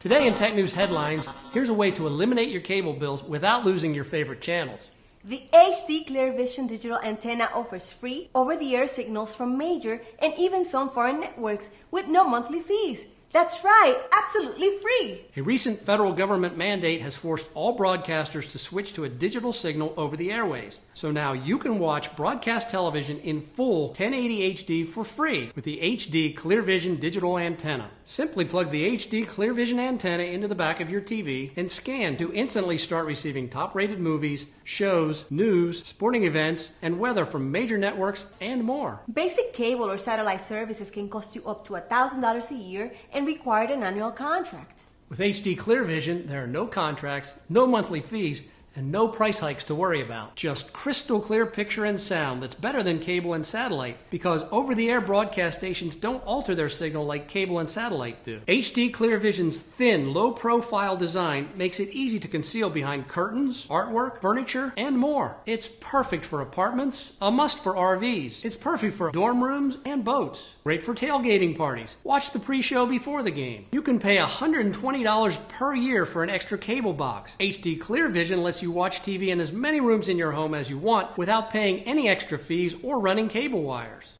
Today in Tech News headlines, here's a way to eliminate your cable bills without losing your favorite channels. The HD ClearVision digital antenna offers free over-the-air signals from major and even some foreign networks with no monthly fees. That's right, absolutely free. A recent federal government mandate has forced all broadcasters to switch to a digital signal over the airways. So now you can watch broadcast television in full 1080 HD for free with the HD ClearVision digital antenna. Simply plug the HD ClearVision antenna into the back of your TV and scan to instantly start receiving top rated movies, shows, news, sporting events, and weather from major networks and more. Basic cable or satellite services can cost you up to $1,000 a year and required an annual contract. With HD ClearVision, there are no contracts, no monthly fees, and no price hikes to worry about. Just crystal clear picture and sound that's better than cable and satellite because over the air broadcast stations don't alter their signal like cable and satellite do. HD ClearVision's thin, low profile design makes it easy to conceal behind curtains, artwork, furniture, and more. It's perfect for apartments, a must for RVs. It's perfect for dorm rooms and boats. Great for tailgating parties. Watch the pre show before the game. You can pay $120 per year for an extra cable box. HD ClearVision lets you you watch TV in as many rooms in your home as you want without paying any extra fees or running cable wires.